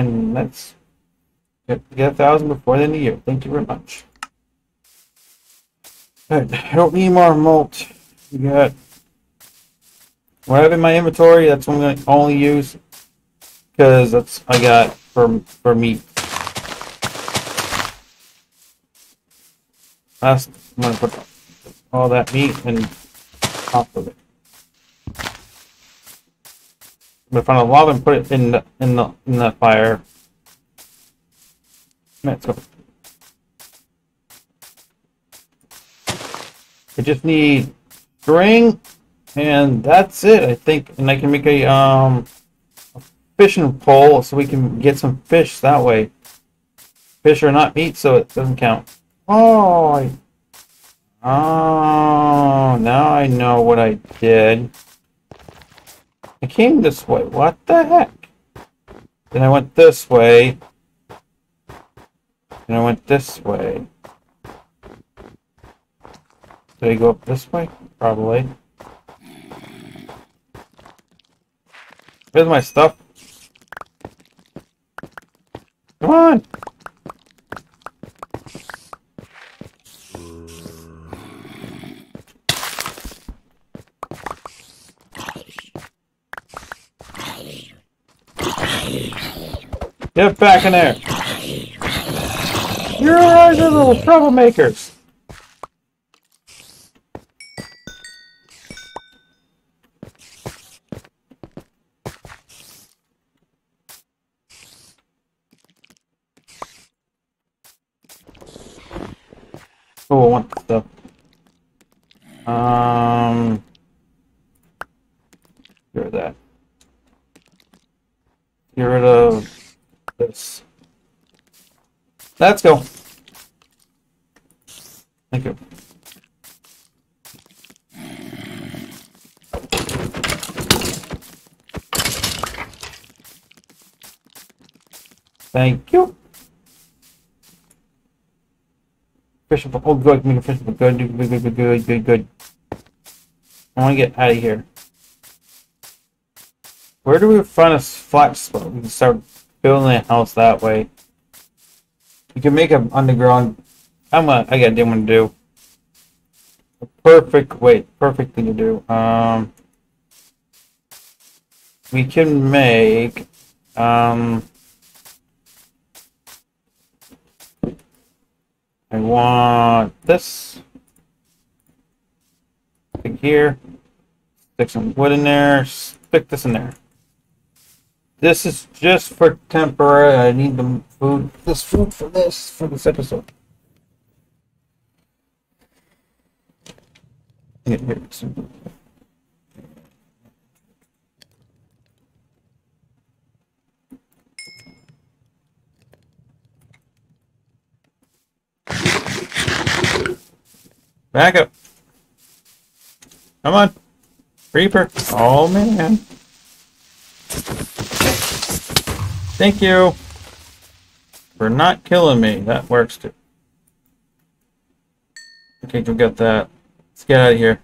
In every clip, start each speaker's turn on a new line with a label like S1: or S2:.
S1: and mm-hmm. let's get, get a thousand before the end of the year. Thank you very much. Alright, I don't need more malt. We got what I have in my inventory, that's what I'm gonna only use. Because that's I got for for meat. Last I'm gonna put all that meat and top of it. Gonna find a lava and put it in the in the in the fire. Let's go. I just need string and that's it, I think. And I can make a um a fishing pole so we can get some fish that way. Fish are not meat, so it doesn't count. Oh, I, oh, now I know what I did. I came this way. What the heck? Then I went this way. And I went this way. Did I go up this way? Probably. Where's my stuff? Come on! Get back in there! You guys are little troublemakers! Oh, I want stuff. Um, get rid of that. Get rid of this. Let's go. Thank you. Thank you. Fish up. Oh, good. Make a. Good, good, good, good, good, good, good. I want to get out of here. Where do we find a flat spot? We can start building a house that way. You can make an underground. I'm gonna. I got a damn one to do. A perfect. Wait. Perfect thing to do. Um. We can make. Um. I want this. Stick here. Stick some wood in there. Stick this in there. This is just for temporary. I need the food. This food for this for this episode. Back up. Come on. Reaper. Oh, man. Thank you for not killing me. That works too. Okay, we got that. Let's get out of here.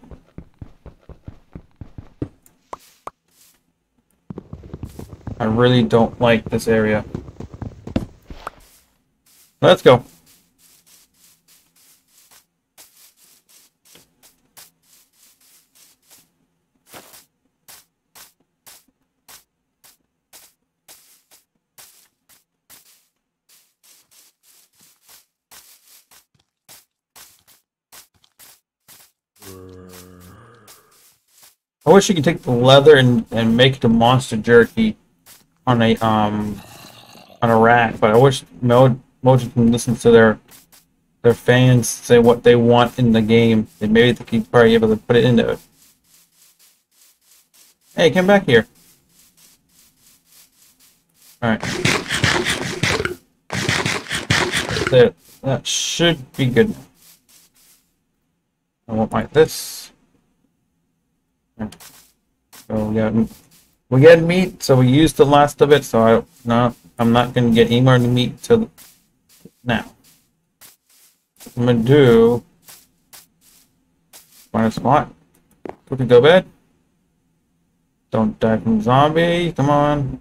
S1: I really don't like this area. Let's go. I wish you could take the leather and, and make a monster jerky on a um on a rack, but I wish Mo Mojo can listen to their their fans say what they want in the game, and maybe they could probably be able to put it into it. Hey, come back here. Alright. That that should be good. I want like this. So we got we got meat, so we used the last of it. So I not I'm not gonna get any more meat till now. I'm gonna do find a spot. Quickly go bed. Don't die from zombie. Come on.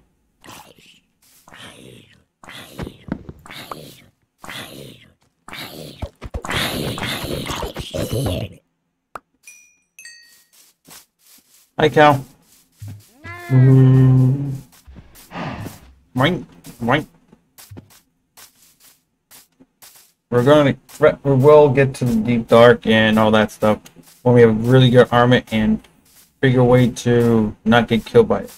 S1: Hi, Cal. Mm. Boink, boink. We're gonna, we will get to the deep dark and all that stuff when we have really good armor and figure a way to not get killed by it.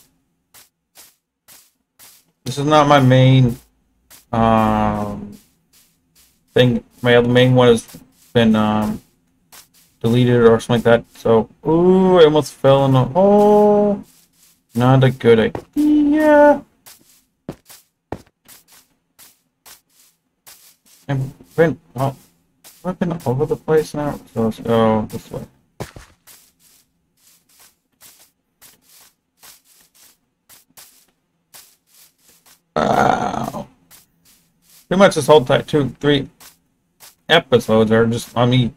S1: This is not my main um, thing. My other main one has been um, deleted or something like that. So, ooh, I almost fell in a hole. Not a good idea. I've been, oh, I've been over the place now, so let's go this way. Wow. Pretty much this whole time, two, three episodes are just on me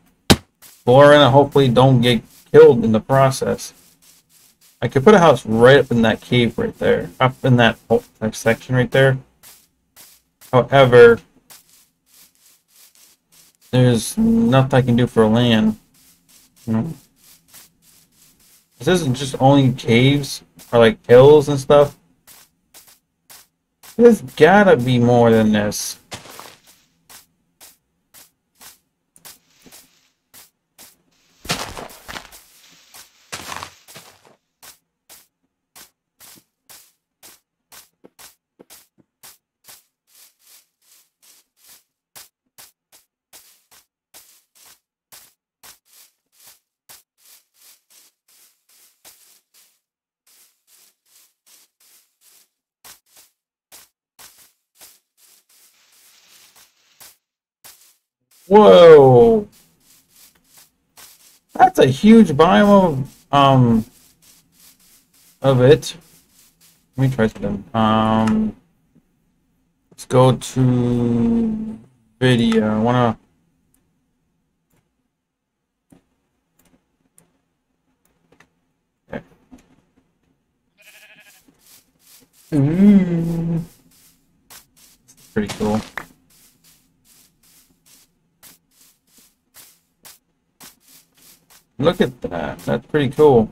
S1: exploring and hopefully don't get killed in the process. I could put a house right up in that cave right there, up in that, section right there. However, there's nothing I can do for land. This isn't just only caves or like hills and stuff. There's gotta be more than this. Whoa! That's a huge biome of, um, of it. Let me try something. Um, let's go to video. I wanna. Okay. Ooh. Pretty cool. Look at that. That's pretty cool.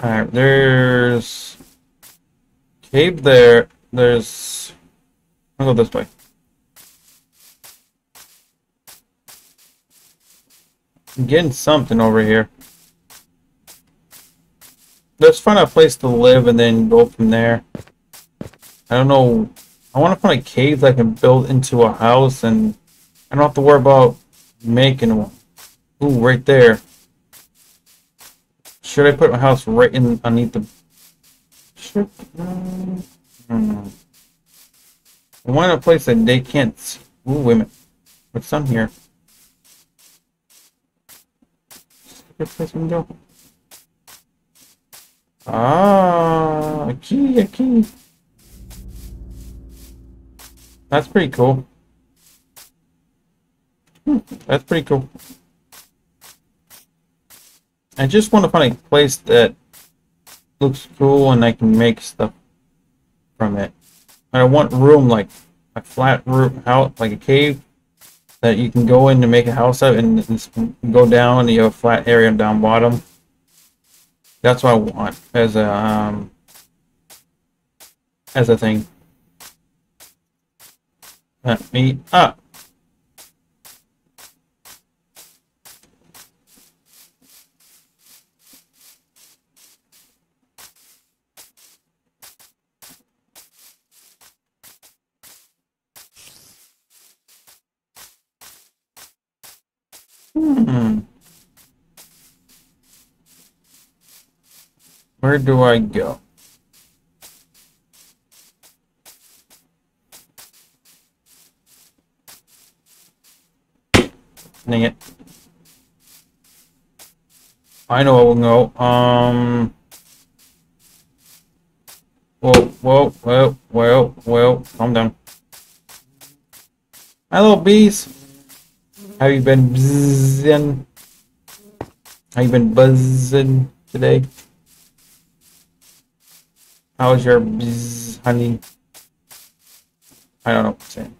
S1: Alright, there's cave there. There's I'll go this way. I'm getting something over here. Let's find a place to live and then go from there. I don't know. I want to find a cave that I can build into a house and I don't have to worry about making one. Ooh, right there. Should I put my house right in underneath the... Should... I want a place that they can't... Ooh, wait a minute. What's on here? Go. Ah, a key, a key. That's pretty cool. That's pretty cool. I just want to find a place that looks cool and I can make stuff from it. I want room like a flat room house, like a cave that you can go in to make a house out and go down and you have a flat area down bottom. That's what I want as a um, as a thing. Let me up. Hmm. Where do I go? It. I know I will go. Um. Whoa, whoa, whoa, whoa, whoa. Calm down. My little bees. Have you been buzzing? Have you been buzzing today? How's your honey? I don't know what to say.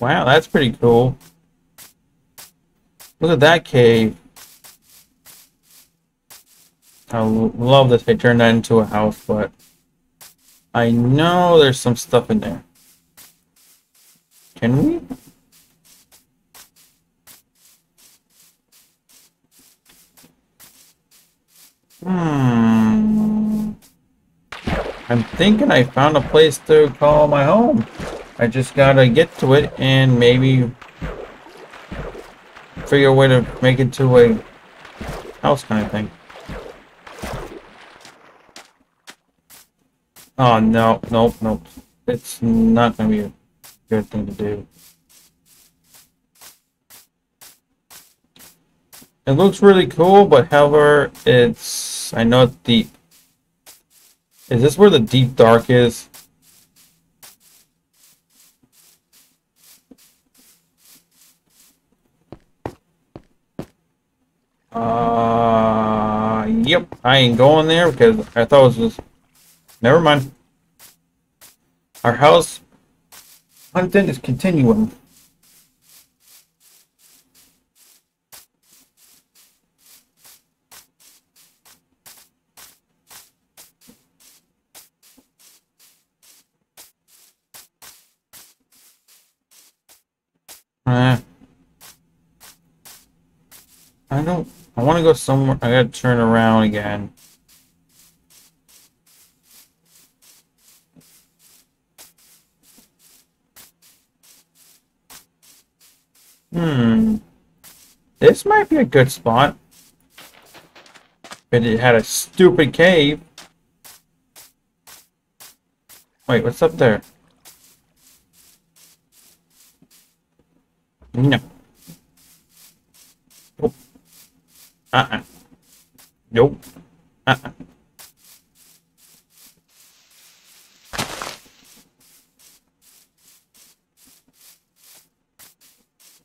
S1: Wow, that's pretty cool. Look at that cave. I love this. They turned that into a house, but I know there's some stuff in there. Can we? Hmm. I'm thinking I found a place to call my home. I just gotta get to it and maybe figure a way to make it to a house kind of thing. Oh, no, nope, nope. It's not gonna be a good thing to do. It looks really cool, but however, it's... I know it's deep. Is this where the deep dark is? Uh, yep. I ain't going there because I thought it was just... Never mind. Our house hunting is continuing. Want to go somewhere. I gotta turn around again. Hmm. This might be a good spot. But it had a stupid cave. Wait, what's up there? No. Uh-uh. Nope. Uh-uh.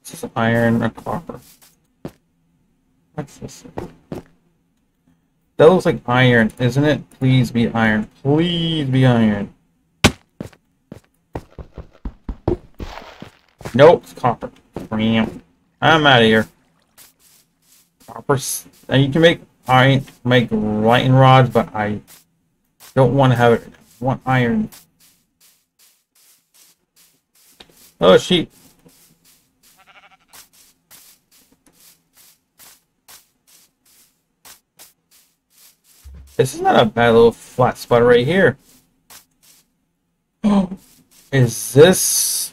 S1: This is iron or copper. What's this? That looks like iron, isn't it? Please be iron. Please be iron. Nope, it's copper. I'm out of here copper. And you can make iron, make lightning rods, but I don't want to have it. Want iron. Oh, sheep. This is not a bad little flat spot right here. Oh, is this...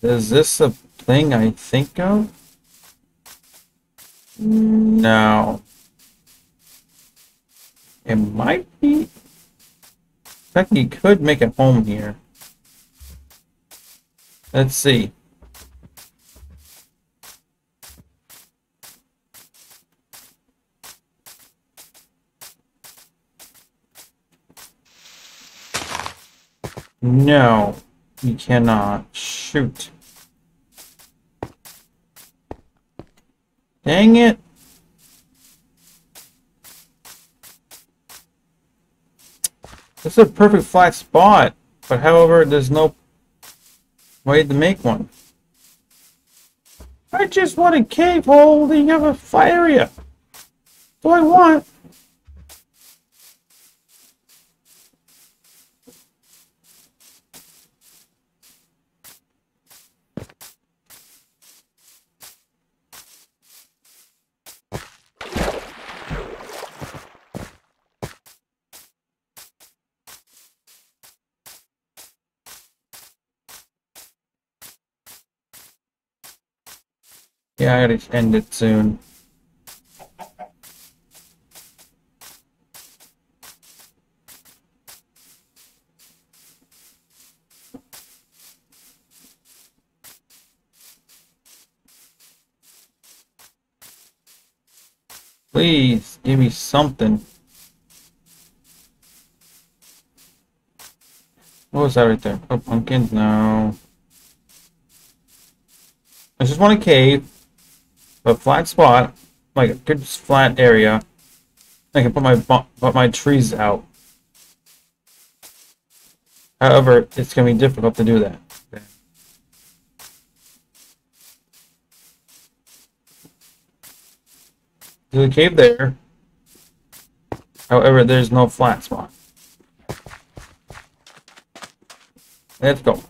S1: Is this a thing I think of? No. It might be. You could make a home here. Let's see. No, you cannot. Shoot. Dang it. This is a perfect flat spot, but however, there's no way to make one. I just want a cave holding of a fire area. That's I want. Yeah, I gotta end it soon. Please, give me something. What was that right there? Oh, pumpkins? No. I just want a cave, a flat spot, like a good flat area. I can put my put my trees out. However, it's going to be difficult to do that. There's a cave there. However, there's no flat spot. Let's go.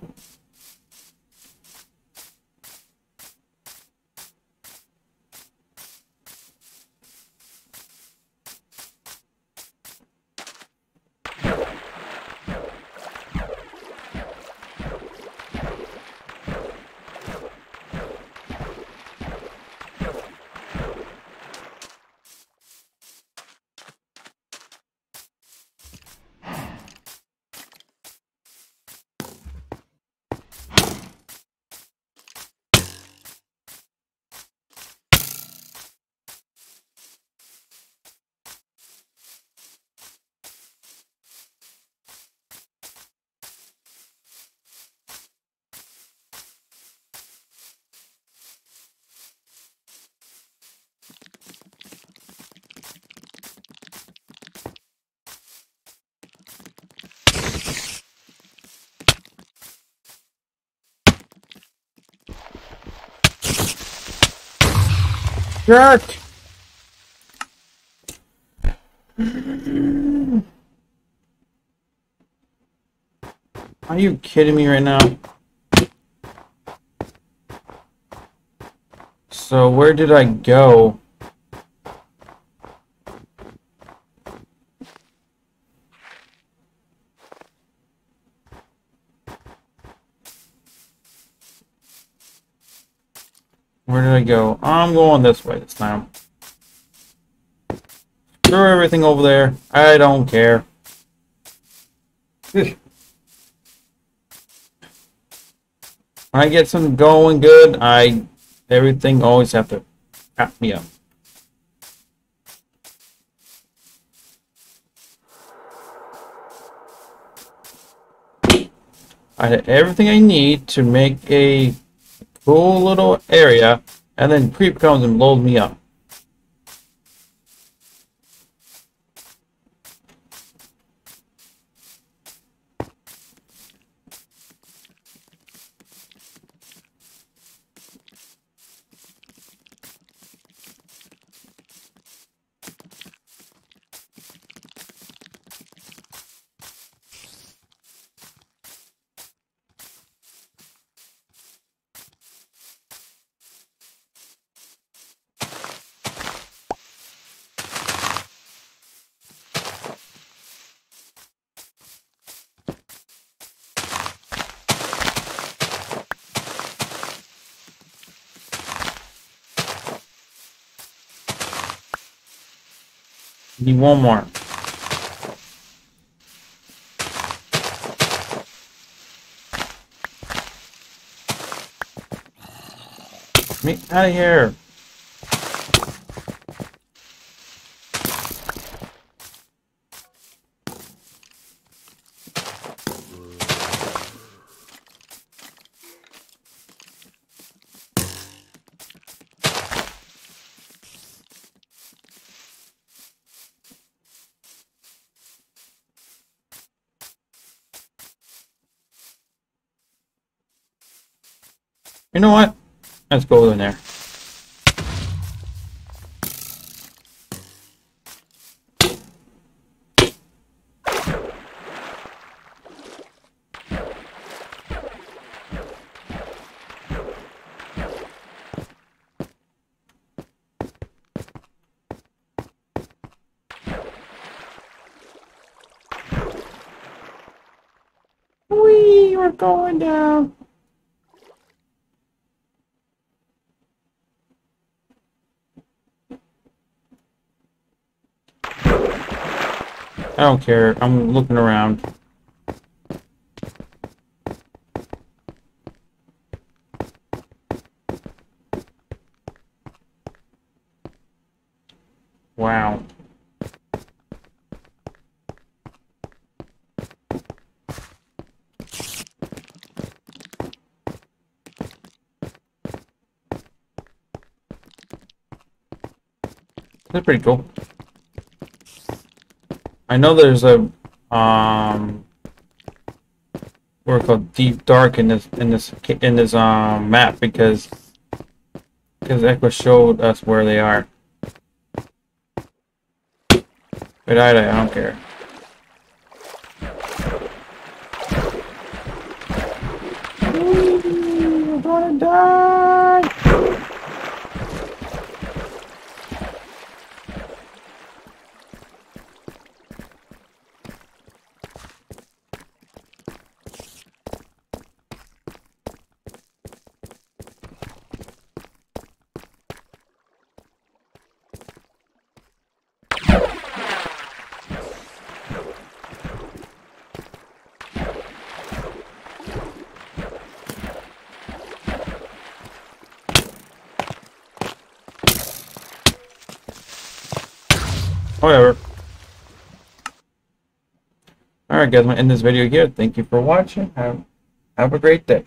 S1: Are you kidding me right now? So where did I go? Where did Go? I'm going this way this time. Throw everything over there. I don't care. when I get something going good, I everything always have to cap me up. I had everything I need to make a cool little area, and then creep comes and blows me up. Need one more. Me out of here. You know what? Let's go in there. We are going down. I don't care. I'm looking around. Wow. That's pretty cool. I know there's a um are called deep dark in this in this in this um map because because Echo showed us where they are. But I, I don't care. Ooh, I'm gonna die. Whatever. Alright guys, I'm going to end this video here. Thank you for watching. Have, have a great day.